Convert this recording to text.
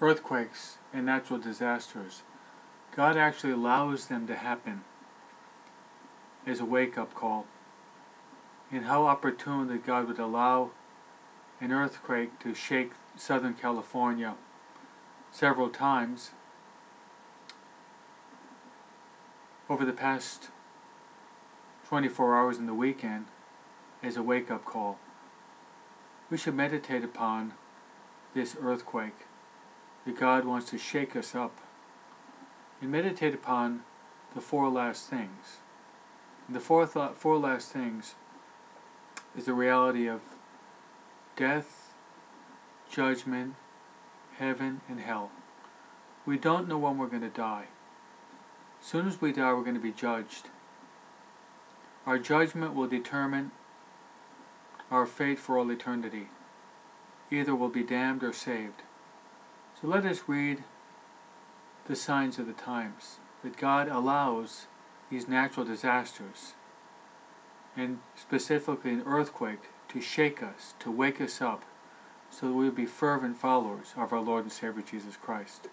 earthquakes and natural disasters, God actually allows them to happen as a wake up call. And how opportune that God would allow an earthquake to shake Southern California several times over the past 24 hours in the weekend as a wake up call. We should meditate upon this earthquake that God wants to shake us up and meditate upon the four last things. And the four, th- four last things is the reality of death, judgment, heaven, and hell. We don't know when we're going to die. As soon as we die, we're going to be judged. Our judgment will determine our fate for all eternity. Either we'll be damned or saved. So let us read the signs of the times that God allows these natural disasters, and specifically an earthquake, to shake us, to wake us up, so that we will be fervent followers of our Lord and Savior Jesus Christ.